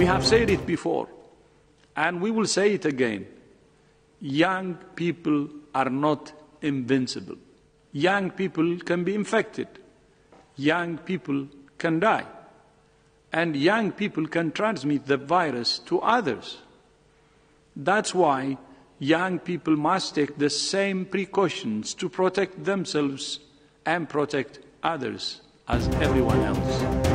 We have said it before, and we will say it again. Young people are not invincible. Young people can be infected. Young people can die. And young people can transmit the virus to others. That's why young people must take the same precautions to protect themselves and protect others as everyone else.